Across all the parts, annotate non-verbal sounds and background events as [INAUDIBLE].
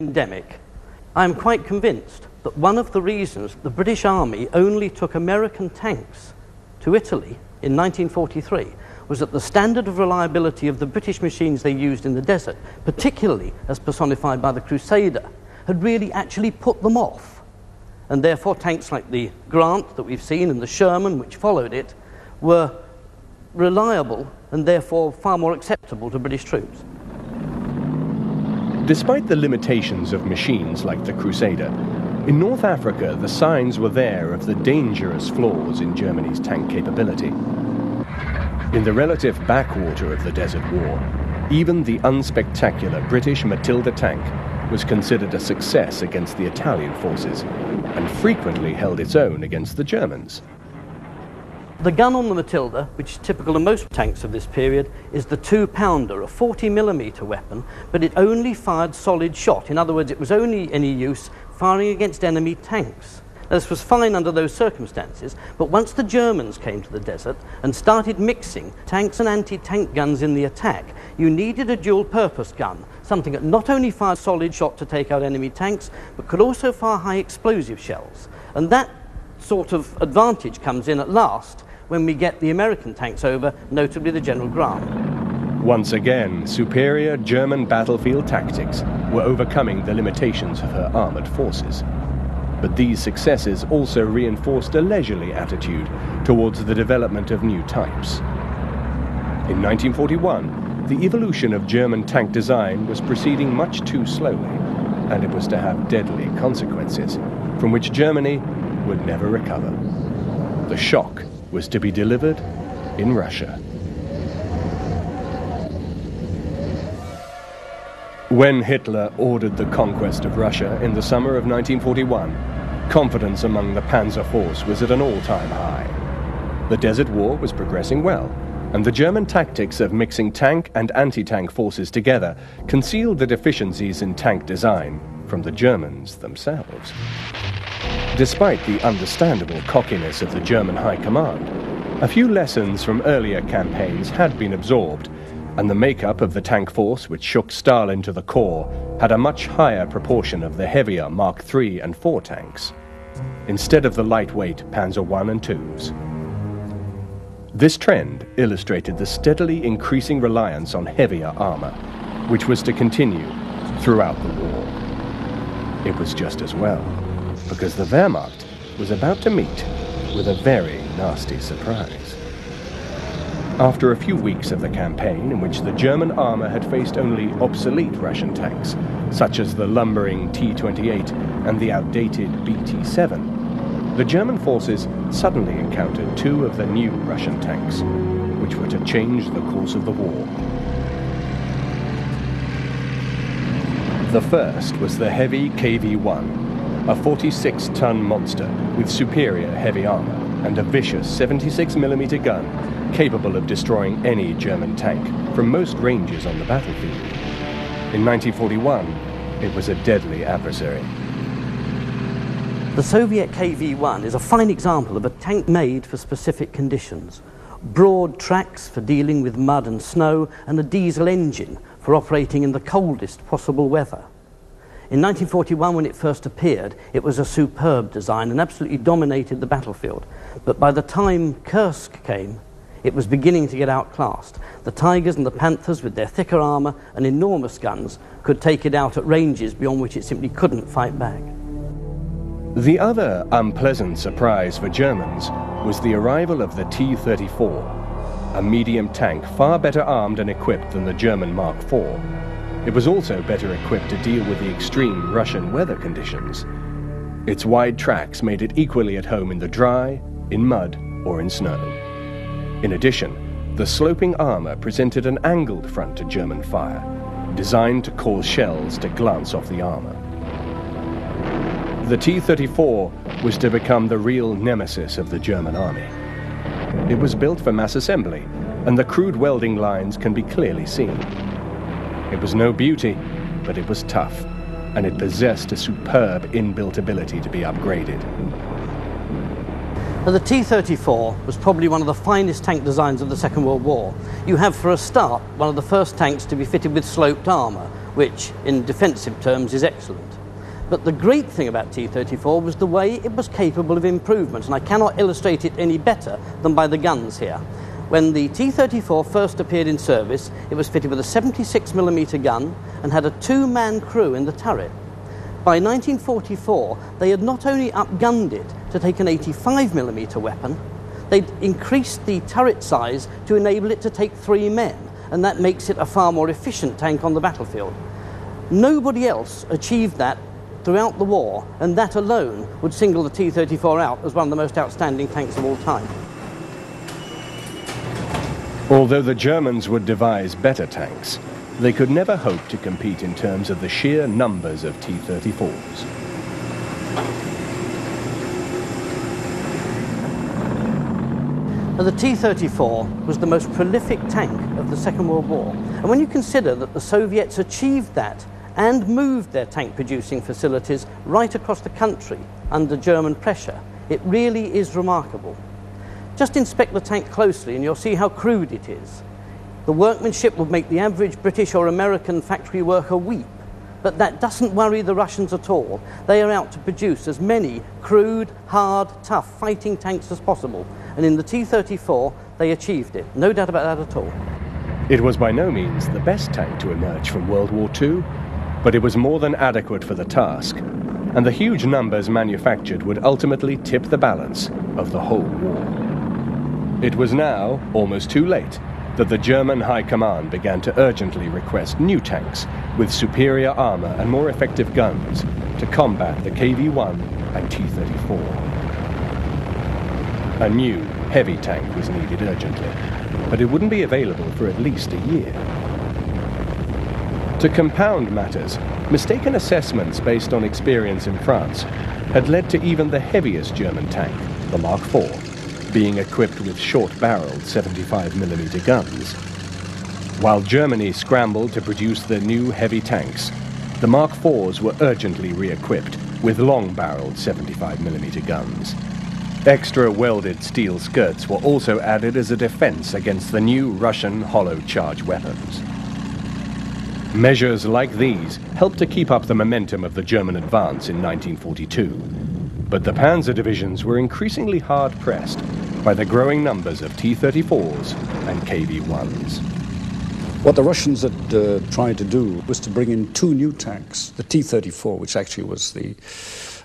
endemic. I am quite convinced that one of the reasons the British Army only took American tanks to Italy in 1943 was that the standard of reliability of the British machines they used in the desert, particularly as personified by the Crusader, had really actually put them off. And therefore, tanks like the Grant that we've seen and the Sherman, which followed it, were reliable and therefore far more acceptable to British troops. Despite the limitations of machines like the Crusader, in North Africa the signs were there of the dangerous flaws in Germany's tank capability. In the relative backwater of the Desert War, even the unspectacular British Matilda tank was considered a success against the Italian forces and frequently held its own against the Germans. The gun on the Matilda, which is typical of most tanks of this period, is the two pounder, a 40 millimeter weapon, but it only fired solid shot. In other words, it was only any use firing against enemy tanks. This was fine under those circumstances, but once the Germans came to the desert and started mixing tanks and anti tank guns in the attack, you needed a dual purpose gun, something that not only fired solid shot to take out enemy tanks, but could also fire high explosive shells. And that sort of advantage comes in at last when we get the American tanks over, notably the General Grant. Once again, superior German battlefield tactics were overcoming the limitations of her armored forces. But these successes also reinforced a leisurely attitude towards the development of new types. In 1941, the evolution of German tank design was proceeding much too slowly, and it was to have deadly consequences, from which Germany would never recover. The shock was to be delivered in Russia. When Hitler ordered the conquest of Russia in the summer of 1941, Confidence among the Panzer Force was at an all-time high. The Desert War was progressing well, and the German tactics of mixing tank and anti-tank forces together concealed the deficiencies in tank design from the Germans themselves. Despite the understandable cockiness of the German High Command, a few lessons from earlier campaigns had been absorbed, and the makeup of the tank force which shook Stalin to the core had a much higher proportion of the heavier Mark III and IV tanks, instead of the lightweight Panzer I and IIs. This trend illustrated the steadily increasing reliance on heavier armor, which was to continue throughout the war. It was just as well, because the Wehrmacht was about to meet with a very nasty surprise. After a few weeks of the campaign, in which the German armor had faced only obsolete Russian tanks, such as the lumbering T-28 and the outdated BT-7, the German forces suddenly encountered two of the new Russian tanks, which were to change the course of the war. The first was the heavy KV-1, a 46-ton monster with superior heavy armor and a vicious 76mm gun capable of destroying any German tank from most ranges on the battlefield. In 1941, it was a deadly adversary. The Soviet KV-1 is a fine example of a tank made for specific conditions. Broad tracks for dealing with mud and snow, and a diesel engine for operating in the coldest possible weather. In 1941, when it first appeared, it was a superb design and absolutely dominated the battlefield. But by the time Kursk came, it was beginning to get outclassed. The Tigers and the Panthers, with their thicker armour and enormous guns, could take it out at ranges beyond which it simply couldn't fight back. The other unpleasant surprise for Germans was the arrival of the T-34, a medium tank far better armed and equipped than the German Mark IV. It was also better equipped to deal with the extreme Russian weather conditions. Its wide tracks made it equally at home in the dry, in mud, or in snow. In addition, the sloping armor presented an angled front to German fire, designed to cause shells to glance off the armor. The T-34 was to become the real nemesis of the German army. It was built for mass assembly, and the crude welding lines can be clearly seen. It was no beauty, but it was tough, and it possessed a superb inbuilt ability to be upgraded. Now, the T-34 was probably one of the finest tank designs of the Second World War. You have, for a start, one of the first tanks to be fitted with sloped armour, which, in defensive terms, is excellent. But the great thing about T-34 was the way it was capable of improvement, and I cannot illustrate it any better than by the guns here. When the T-34 first appeared in service, it was fitted with a 76mm gun and had a two-man crew in the turret. By 1944, they had not only upgunned it to take an 85mm weapon, they'd increased the turret size to enable it to take three men, and that makes it a far more efficient tank on the battlefield. Nobody else achieved that throughout the war, and that alone would single the T-34 out as one of the most outstanding tanks of all time. Although the Germans would devise better tanks, they could never hope to compete in terms of the sheer numbers of T-34s. the T-34 was the most prolific tank of the Second World War. And when you consider that the Soviets achieved that and moved their tank producing facilities right across the country under German pressure, it really is remarkable. Just inspect the tank closely and you'll see how crude it is. The workmanship would make the average British or American factory worker weep. But that doesn't worry the Russians at all. They are out to produce as many crude, hard, tough fighting tanks as possible. And in the T 34, they achieved it. No doubt about that at all. It was by no means the best tank to emerge from World War II, but it was more than adequate for the task. And the huge numbers manufactured would ultimately tip the balance of the whole war. It was now almost too late that the German High Command began to urgently request new tanks with superior armor and more effective guns to combat the KV-1 and T-34. A new, heavy tank was needed urgently, but it wouldn't be available for at least a year. To compound matters, mistaken assessments based on experience in France had led to even the heaviest German tank, the Mark IV, being equipped with short-barreled 75mm guns. While Germany scrambled to produce their new heavy tanks, the Mark IVs were urgently re-equipped with long-barreled 75mm guns. Extra welded steel skirts were also added as a defense against the new Russian hollow charge weapons. Measures like these helped to keep up the momentum of the German advance in 1942. But the panzer divisions were increasingly hard pressed by the growing numbers of T-34s and KV-1s. What the Russians had uh, tried to do was to bring in two new tanks, the T-34, which actually was the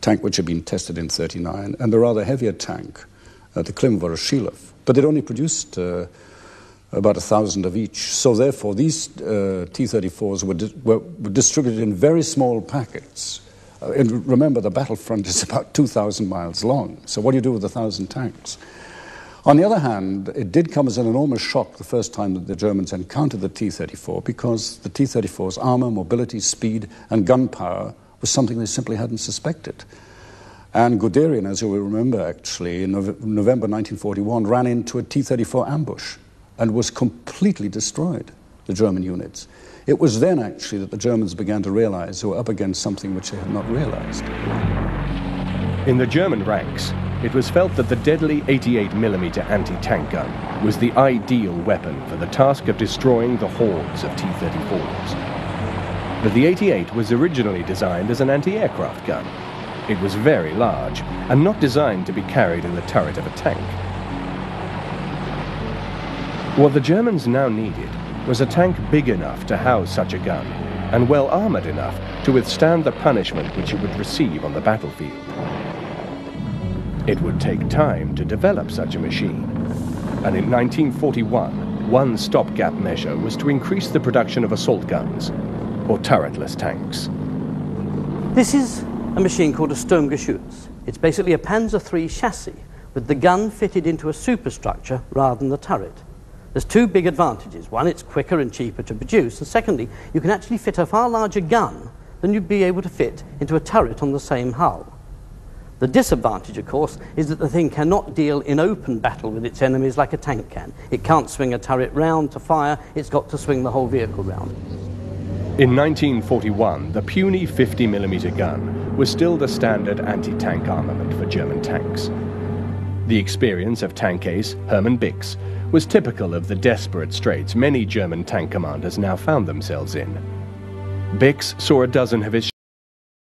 tank which had been tested in 39, and the rather heavier tank, uh, the Klim Voroshilov. But it only produced uh, about a thousand of each. So therefore, these uh, T-34s were, di were, were, distributed in very small packets. Uh, and remember, the battlefront is [LAUGHS] about 2,000 miles long. So what do you do with a thousand tanks? On the other hand, it did come as an enormous shock the first time that the Germans encountered the T 34 because the T 34's armor, mobility, speed, and gunpowder was something they simply hadn't suspected. And Guderian, as you will remember, actually, in November 1941, ran into a T 34 ambush and was completely destroyed, the German units. It was then, actually, that the Germans began to realize they were up against something which they had not realized. In the German ranks, it was felt that the deadly 88mm anti-tank gun was the ideal weapon for the task of destroying the hordes of T-34s. But the 88 was originally designed as an anti-aircraft gun. It was very large and not designed to be carried in the turret of a tank. What the Germans now needed was a tank big enough to house such a gun and well armored enough to withstand the punishment which it would receive on the battlefield. It would take time to develop such a machine. And in 1941, one stopgap measure was to increase the production of assault guns, or turretless tanks. This is a machine called a Sturmgeschütz. It's basically a Panzer III chassis with the gun fitted into a superstructure rather than the turret. There's two big advantages. One, it's quicker and cheaper to produce, and secondly, you can actually fit a far larger gun than you'd be able to fit into a turret on the same hull. The disadvantage, of course, is that the thing cannot deal in open battle with its enemies like a tank can. It can't swing a turret round to fire, it's got to swing the whole vehicle round. In 1941, the puny 50mm gun was still the standard anti tank armament for German tanks. The experience of tank ace Hermann Bix was typical of the desperate straits many German tank commanders now found themselves in. Bix saw a dozen of his